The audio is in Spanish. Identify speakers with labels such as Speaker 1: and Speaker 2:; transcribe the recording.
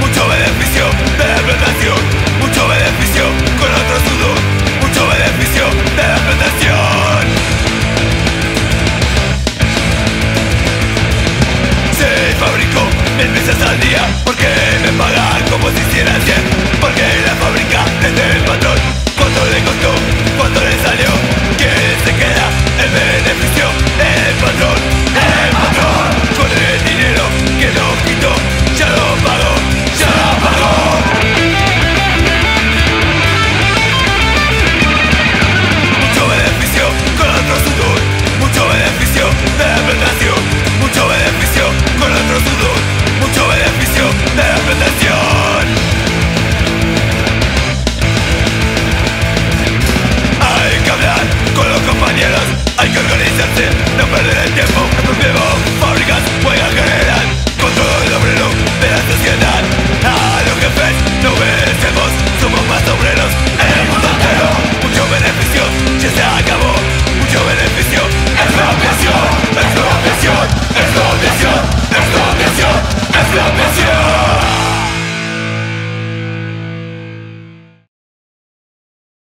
Speaker 1: mucho beneficio de la plantación, mucho beneficio con otro sudor, mucho beneficio de la plantación. Se fabricó mil veces al día porque Stop